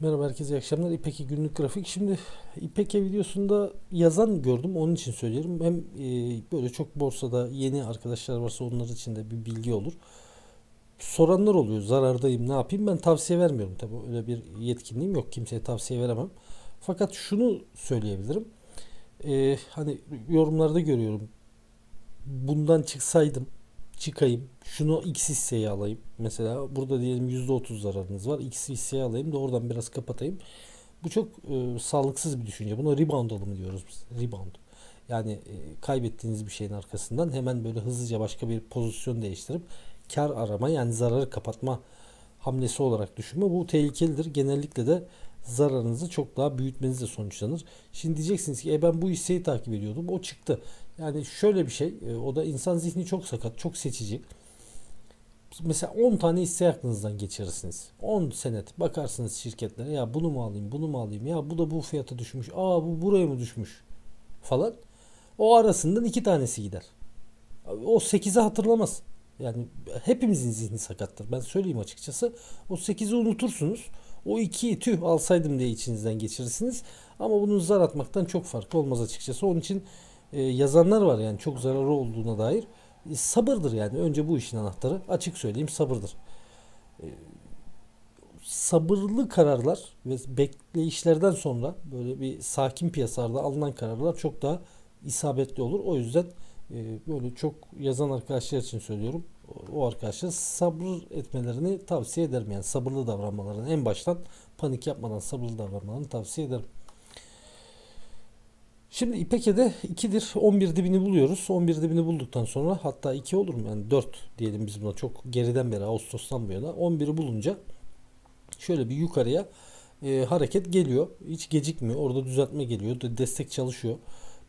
Merhaba herkese iyi akşamlar. İpek'e günlük grafik. Şimdi İpek'e videosunda yazan gördüm. Onun için söylüyorum. Hem e, böyle çok borsada yeni arkadaşlar varsa onlar için de bir bilgi olur. Soranlar oluyor. Zarardayım ne yapayım? Ben tavsiye vermiyorum tabii. Öyle bir yetkinliğim yok. Kimseye tavsiye veremem. Fakat şunu söyleyebilirim. E, hani yorumlarda görüyorum. Bundan çıksaydım çıkayım. Şunu X hisseye alayım. Mesela burada diyelim %30 zararınız var. X hisseye alayım da oradan biraz kapatayım. Bu çok e, sağlıksız bir düşünce. Buna rebound alımı diyoruz biz. Rebound. Yani e, kaybettiğiniz bir şeyin arkasından hemen böyle hızlıca başka bir pozisyon değiştirip kar arama yani zararı kapatma hamlesi olarak düşünme. Bu tehlikelidir. Genellikle de zararınızı çok daha büyütmenizle sonuçlanır. Şimdi diyeceksiniz ki e ben bu hisseyi takip ediyordum. O çıktı. Yani şöyle bir şey. E, o da insan zihni çok sakat, çok seçici. Mesela 10 tane hisse aklınızdan geçirirsiniz. 10 senet bakarsınız şirketlere ya bunu mu alayım, bunu mu alayım ya bu da bu fiyata düşmüş. Aa bu buraya mı düşmüş falan. O arasından iki tanesi gider. O 8'i hatırlamaz. Yani hepimizin zihni sakattır. Ben söyleyeyim açıkçası. O 8'i unutursunuz. O 2'yi tüh alsaydım diye içinizden geçirirsiniz. Ama bunun zar atmaktan çok farkı olmaz açıkçası. Onun için e, yazanlar var yani çok zararı olduğuna dair. E, sabırdır yani. Önce bu işin anahtarı. Açık söyleyeyim sabırdır. E, sabırlı kararlar ve bekleyişlerden sonra böyle bir sakin piyasalarda alınan kararlar çok daha isabetli olur. O yüzden e, böyle çok yazan arkadaşlar için söylüyorum. O arkadaşlar sabır etmelerini tavsiye ederim. Yani sabırlı davranmalarını en baştan panik yapmadan sabırlı davranmalarını tavsiye ederim. Şimdi İpeke'de 2'dir 11 dibini buluyoruz. 11 dibini bulduktan sonra hatta 2 olur mu? Yani 4 diyelim biz buna çok geriden beri Ağustos'tan bu yana 11'i bulunca şöyle bir yukarıya e, hareket geliyor. Hiç gecikmiyor. Orada düzeltme geliyor. Destek çalışıyor.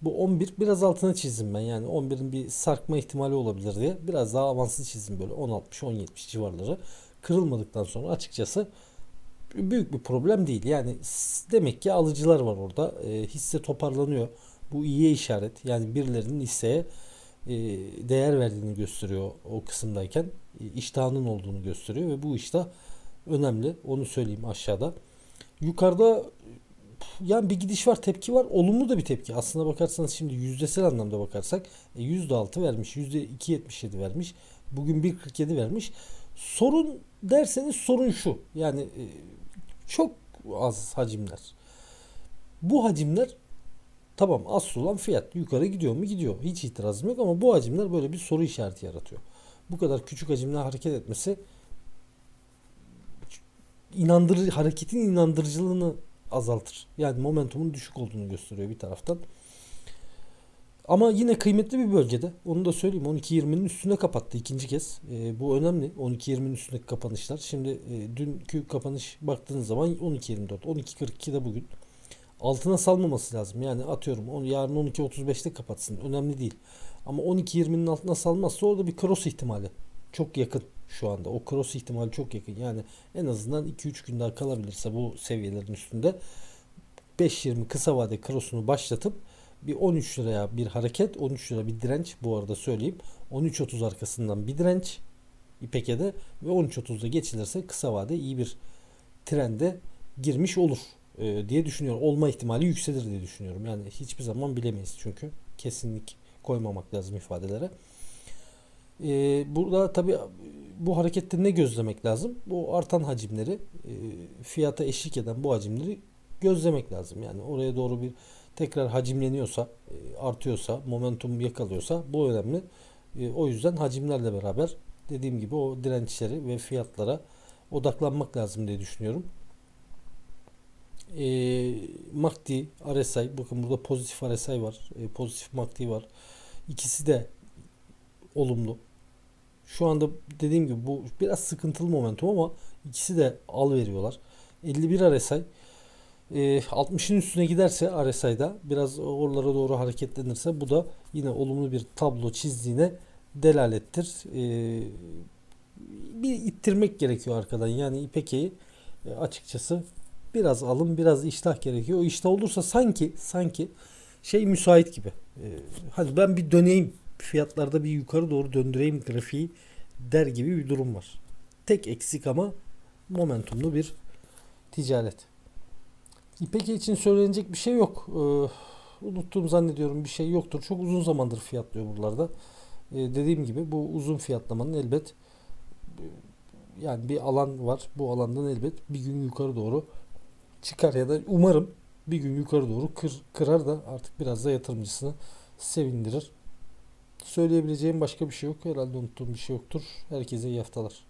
Bu 11 biraz altına çizdim ben. Yani 11'in bir sarkma ihtimali olabilir diye. Biraz daha avanslı çizdim böyle 10.60-10.70 civarları. Kırılmadıktan sonra açıkçası büyük bir problem değil. Yani demek ki alıcılar var orada. E, hisse toparlanıyor. Bu iyiye işaret. Yani birilerinin hisseye e, değer verdiğini gösteriyor o kısımdayken. E, iştahının olduğunu gösteriyor ve bu iştah önemli. Onu söyleyeyim aşağıda. Yukarıda yani bir gidiş var, tepki var. Olumlu da bir tepki. Aslına bakarsanız şimdi yüzdesel anlamda bakarsak e, %6 vermiş, %2.77 vermiş. Bugün 1.47 vermiş. Sorun derseniz sorun şu. Yani e, çok az hacimler. Bu hacimler tamam asıl olan fiyat. Yukarı gidiyor mu? Gidiyor. Hiç itirazım yok ama bu hacimler böyle bir soru işareti yaratıyor. Bu kadar küçük hacimle hareket etmesi inandırıcı hareketin inandırıcılığını azaltır. Yani momentumun düşük olduğunu gösteriyor bir taraftan. Ama yine kıymetli bir bölgede. Onu da söyleyeyim. 12.20'nin üstüne kapattı ikinci kez. E, bu önemli. 12.20'nin üstündeki kapanışlar. Şimdi e, dünkü kapanış baktığınız zaman 12.24. 12.42'de bugün. Altına salmaması lazım. Yani atıyorum onu yarın 12.35'te kapatsın. Önemli değil. Ama 12.20'nin altına salmazsa orada bir cross ihtimali çok yakın şu anda. O cross ihtimali çok yakın. Yani en azından 2-3 gün daha kalabilirse bu seviyelerin üstünde 5.20 kısa vade cross'unu başlatıp bir 13 liraya bir hareket, 13 lira bir direnç bu arada söyleyeyim. 13.30 arkasından bir direnç İPK'de ve 13.30'da geçilirse kısa vade iyi bir trende girmiş olur e, diye düşünüyorum. Olma ihtimali yükselir diye düşünüyorum. Yani hiçbir zaman bilemeyiz çünkü kesinlik koymamak lazım ifadelere. E, burada tabi bu harekette ne gözlemek lazım? Bu artan hacimleri e, fiyata eşlik eden bu hacimleri gözlemek lazım. Yani oraya doğru bir tekrar hacimleniyorsa, e, artıyorsa, momentum yakalıyorsa bu önemli. E, o yüzden hacimlerle beraber dediğim gibi o dirençleri ve fiyatlara odaklanmak lazım diye düşünüyorum. E, MACD, RSI, bakın burada pozitif RSI var, e, pozitif MACD var. İkisi de olumlu. Şu anda dediğim gibi bu biraz sıkıntılı momentum ama ikisi de al veriyorlar. 51 RSI e, ee, 60'ın üstüne giderse RSI'da biraz oralara doğru hareketlenirse bu da yine olumlu bir tablo çizdiğine delalettir. E, bir ittirmek gerekiyor arkadan. Yani İpeke'yi e, açıkçası biraz alım biraz iştah gerekiyor. O iştah olursa sanki sanki şey müsait gibi. E, hadi ben bir döneyim fiyatlarda bir yukarı doğru döndüreyim grafiği der gibi bir durum var. Tek eksik ama momentumlu bir ticaret. İpek için söylenecek bir şey yok. Ee, unuttuğum zannediyorum bir şey yoktur. Çok uzun zamandır fiyatlıyor buralarda. Ee, dediğim gibi bu uzun fiyatlamanın elbet yani bir alan var. Bu alandan elbet bir gün yukarı doğru çıkar ya da umarım bir gün yukarı doğru kır, kırar da artık biraz da yatırımcısını sevindirir. Söyleyebileceğim başka bir şey yok. Herhalde unuttuğum bir şey yoktur. Herkese iyi haftalar.